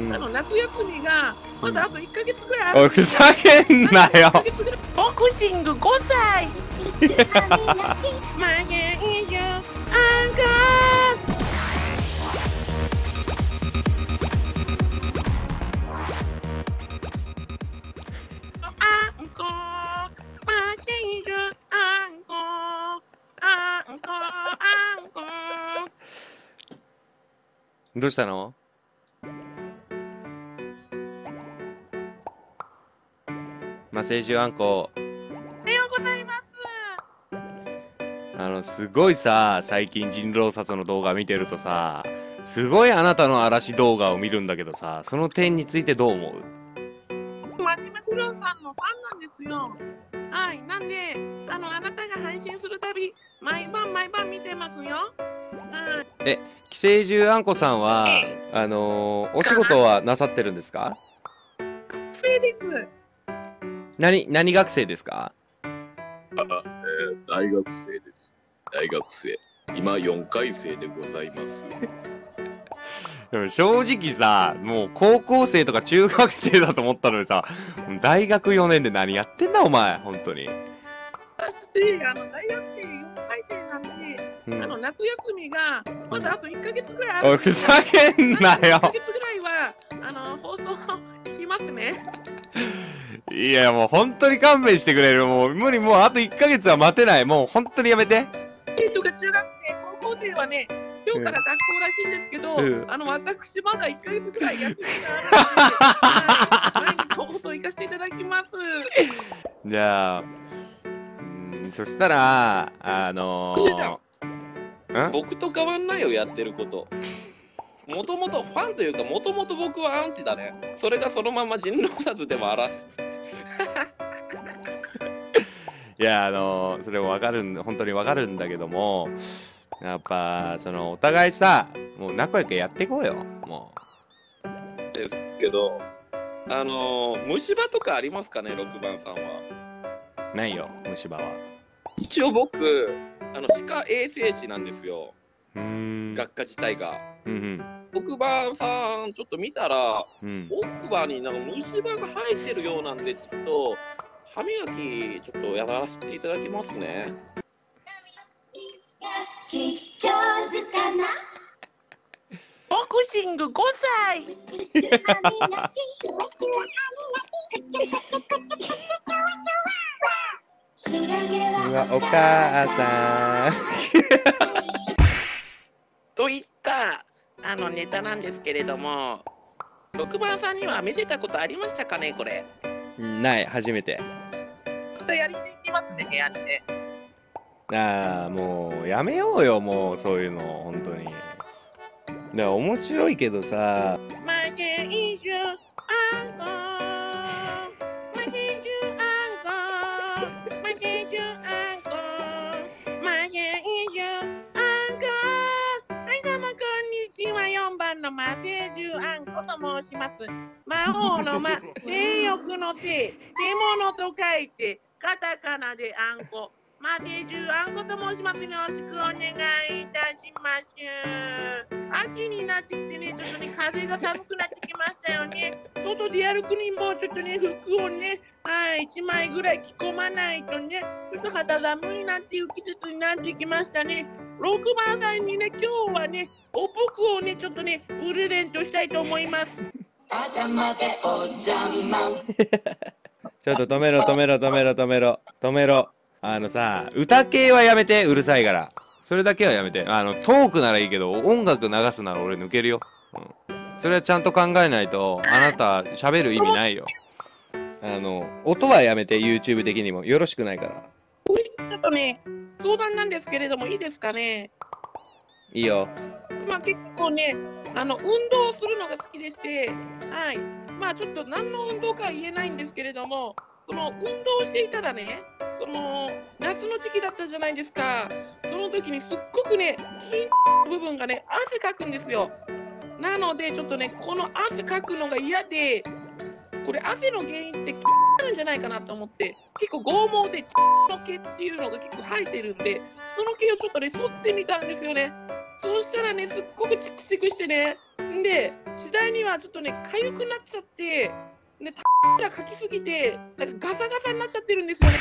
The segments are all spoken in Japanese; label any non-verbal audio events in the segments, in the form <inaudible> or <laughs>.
うん。あの夏休みがまだあと1ヶ月くらいある。おいふざけんなよ。ボクシング5歳マゲイジュアンコあんこあんこどうしたの？まあ、青春あんこ、おはようございますあの、すごいさ、最近人狼殺の動画見てるとさ、すごいあなたの嵐動画を見るんだけどさ、その点についてどう思う？真面目不良さんのファンなんですよ。はい、なんで、あの、あなたが配信するたび、毎晩毎晩見てますよ。はい、寄生獣あんこさんは、あのーお仕事はなさってるんですか？学生です。何、何学生ですか？あえー大学生です。大学生。今4回生でございます。<laughs> でも正直さ、もう高校生とか中学生だと思ったのにさ、大学4年で何やってんだお前、本当に。私、あの、大学生4回生なんで、うんあの、夏休みが、まだあと1ヶ月くらいある。おい、ふざけんな1よヶ月くらいは、あの、放送 <laughs> しますね。<laughs> いや、もう本当に勘弁してくれる。もう無理、もうあと1ヶ月は待てない。もう本当にやめて。生とか中学生、高校生はね、今日から学校らしいんですけど、うんあの、私まだ1ヶ月くらい休みがあるので、はい、毎日放送行かせていただきます。じゃあ、ん、そしたら、あのー、ん？僕と変わんないよ、やってること。もともとファンというか、もともと僕はアンチだね。それがそのまま人狼殺でもあらす。いや、あのー、それもわかるん、本当にわかるんだけども、やっぱ、その、お互いさ、もう仲良くやっていこうよ。もですけど、あのー虫歯とかありますかね、6番さんは？う、ないよ、虫歯は。一応僕、あの歯科衛生士なんですよ。学科自体が。うんうん。6番さん、ちょっと見たら、うん。奥歯になんか虫歯が生えてるようなんで、ちょっと歯磨き、ちょっとやらせていただきますね。上手かな？ボクシング5歳うわはお母さん。といったあのネタなんですけれども、6番さんには見せたことありましたかね、これ。ない、初めて。またやりに行きますね、部屋にね。ああ、もう、やめようよ、もう、そういうの、本当に。だから、面白いけどさ、マゲイ番のマゲイジュアンコと申します <laughs> 魔法の魔性欲の性獣と書いてカタカナであんこマゲイジュアンコと申しますよろしくお願いいたします秋になってきてね、ちょっとね、風が寒くなってきましたよね。外で歩くにも、ちょっとね、服をね、はい、1枚ぐらい着込まないとね、ちょっと肌寒いなっていう季節になってきましたね。6番さんにね、今日はね、おぷくをね、ちょっとね、プレゼントしたいと思います。<laughs> ちょっと止めろ、止めろ、止めろ、止めろ、止めろ。あのさ、歌系はやめて、うるさいから。それだけはやめて。あの、トークならいいけど、音楽流すなら俺抜けるよ。うん。それはちゃんと考えないと、あなた、喋る意味ないよ。あの、音はやめて、YouTube 的にも。よろしくないから。ちょっとね、相談なんですけれども、いいですかね？いいよ。まあ結構ね、あの運動するのが好きでして、はい、まあちょっと何の運動かは言えないんですけれども、その運動していたらね、その夏の時期だったじゃないですか、その時にすっごくね、筋の部分がね、汗かくんですよ。なので、ちょっとね、この汗かくのが嫌で、これ汗の原因ってなんじゃないかなと思って、結構剛毛での毛っていうのが結構生えてるんで、その毛をちょっとね、剃ってみたんですよね。そうしたらね、すっごくチクチクしてね、で、次第にはちょっとね、痒くなっちゃって、で、たがかきすぎて、なんかガサガサになっちゃってるんですよね。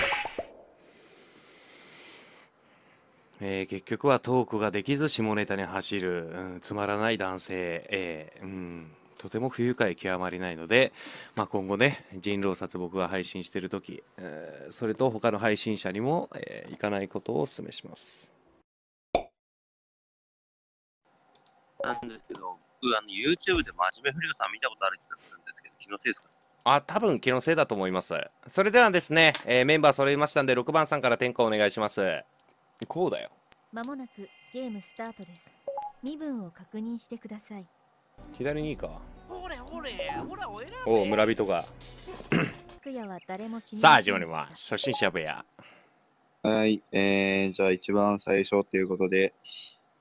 えー結局はトークができず下ネタに走る、うん、つまらない男性、えーうん、とても不愉快極まりないので、まあ、今後ね人狼殺僕が配信してる時、えーそれと他の配信者にも、えー行かないことをお勧めします。なんですけど、僕、あの、YouTube で真面目不良さん見たことある気がするんですけど、気のせいですか？あ多分気のせいだと思います。それではですね、えーメンバー揃いましたんで6番さんから転校お願いします。こうだよ。まもなくゲームスタートです。身分を確認してください。左にいいかほれほれほらおおう村人がさあ始まります初心者部屋はい、えー、じゃあ一番最初ということで、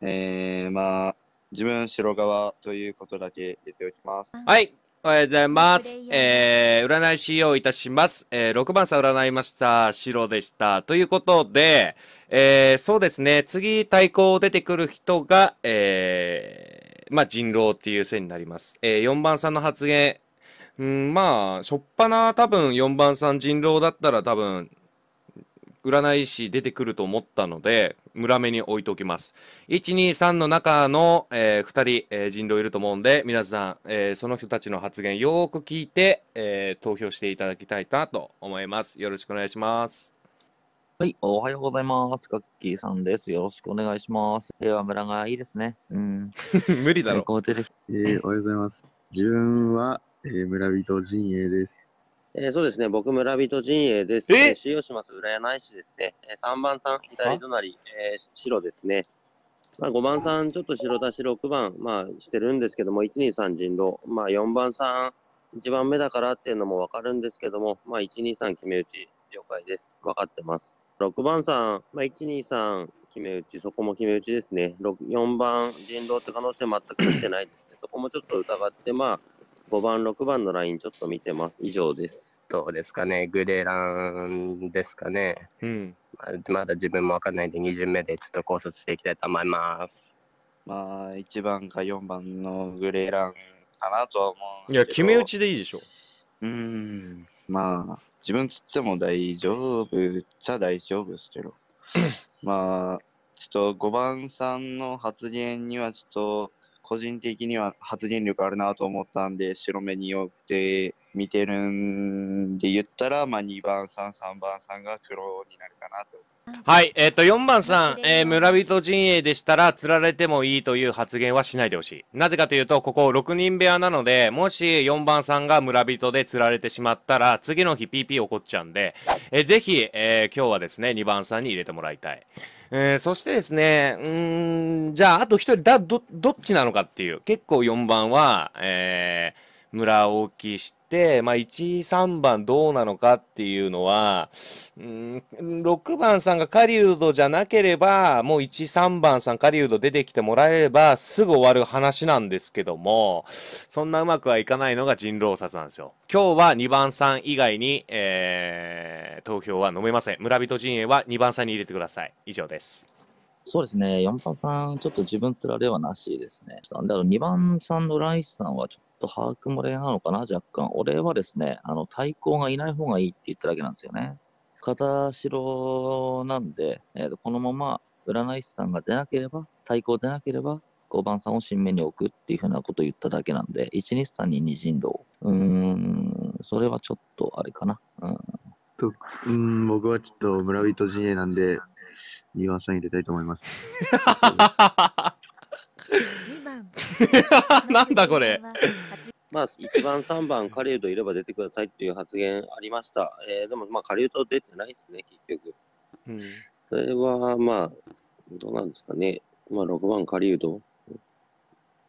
えー、まあ、自分白側ということだけ言っておきます。はい、おはようございます。えー、占い師をいたします。えー、6番さん占いました。白でした。ということで、えー、そうですね、次対抗出てくる人が、えー、まあ人狼っていう線になります。えー、4番さんの発言、うん、まあ、しょっぱな多分4番さん人狼だったら多分、占い師出てくると思ったので、村目に置いておきます。1、2、3の中の、え2人、えー人狼いると思うんで、皆さん、えーその人たちの発言よーく聞いて、えー投票していただきたいなと思います。よろしくお願いします。はい、おはようございます。ガッキーさんです。よろしくお願いします。平和村がいいですね。うん。<laughs> 無理だろ。えー、おはようございます。自分は、えー、村人陣営です。えーそうですね、僕、村人陣営です。え？えー使用します、占い師ですね。えー3番さん、左隣、えー白ですね。まあ、5番さん、ちょっと白だし、6番、まあ、してるんですけども、1、2、3、人狼。まあ、4番さん、1番目だからっていうのもわかるんですけども、まあ、1、2、3、決め打ち、了解です。分かってます。6番さん、まあ、1、2、3、決め打ち、そこも決め打ちですね。6 4番、人狼って可能性全く出てないですね。そこもちょっと疑って、まあ、5番、6番のラインちょっと見てます。以上です。どうですかね、グレーランですかね。うん。ままだ自分もわかんないんで、2巡目でちょっと考察していきたいと思います。まあ、1番か4番のグレーランかなとは思うんいや、決め打ちでいいでしょ。うーん、まあ、自分つっても大丈夫っちゃ大丈夫ですけど。<clears throat> まあ、ちょっと5番さんの発言にはちょっと、個人的には発言力あるなと思ったんで、白目によって見てるんで言ったら、まあ2番さん、3番さんが黒になるかなと。はい、えっ、と、4番さん、えー村人陣営でしたら、釣られてもいいという発言はしないでほしい。なぜかというと、ここ6人部屋なので、もし4番さんが村人で釣られてしまったら、次の日 PP 起こっちゃうんで、えーぜひ、えー今日はですね、2番さんに入れてもらいたい。えーそしてですね、うーん、じゃあ、あと1人、だ、ど、どっちなのかっていう。結構4番は、えー村置きして、まあ、1、3番どうなのかっていうのは、うん、6番さんが狩人じゃなければ、もう1、3番さん狩人出てきてもらえれば、すぐ終わる話なんですけども、そんなうまくはいかないのが人狼殺なんですよ。今日は2番さん以外に、えー、投票は飲めません。村人陣営は2番さんに入れてください。以上です。そうですね。4番さん、ちょっと自分つられはなしですね。だから2番さんのライスさんはちょっと把握漏れなのかな、若干。俺はですね、あの、対抗がいない方がいいって言っただけなんですよね。片白なんで、えーこのまま占い師さんが出なければ、対抗出なければ、5番さんを新面に置くっていうふうなことを言っただけなんで、1、2、3に2人狼。うーん、それはちょっとあれかな。うんと。うん、僕はちょっと村人陣営なんで、2番さん入れたいと思います。2番。<laughs> なんだこれ。まあ、1番、3番、狩人いれば出てくださいっていう発言ありました。えーでも、まあ、狩人出てないですね、結局。うんそれは、まあ、どうなんですかね。まあ、6番狩人。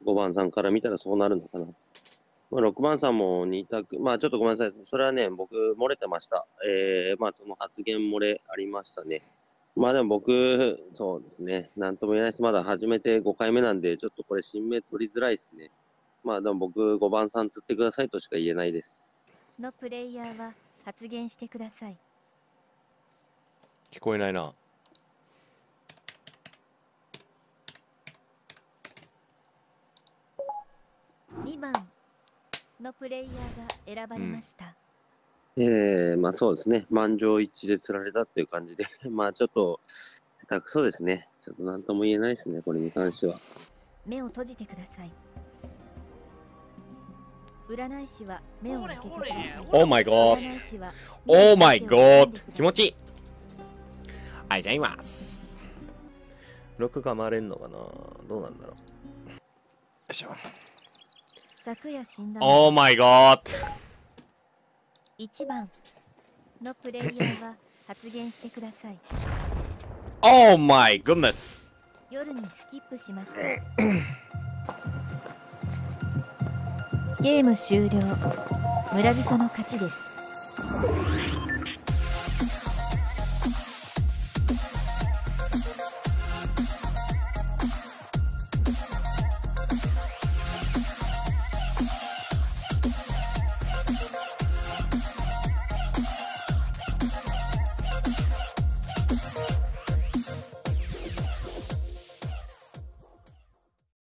5番さんから見たらそうなるのかな。まあ、6番さんも2択。まあ、ちょっとごめんなさい。それはね、僕、漏れてました。えー、まあ、その発言漏れありましたね。まあでも僕、そうですね。なんとも言えないです。まだ始めて5回目なんで、ちょっとこれ、新名取りづらいですね。まあでも僕、5番さん釣ってくださいとしか言えないです。のプレイヤーは発言してください。聞こえないな。2番のプレイヤーが選ばれました、えー、まあそうですね、満場一致で釣られたっていう感じで、<laughs> まあちょっと、下手くそですね。ちょっとなんとも言えないですね、これに関しては。目を閉じてください。占い師は目を開けてください。Oh my god Oh my 目を開 god けてください。気持ちいい。ありがとうございます。6が回れんのかな？どうなんだろう。よいしょ。昨夜死んだ Oh my god 1番。のプレイヤーは発言してください。Oh my goodness. 夜にスキップしました。ゲーム終了。村人の勝ちです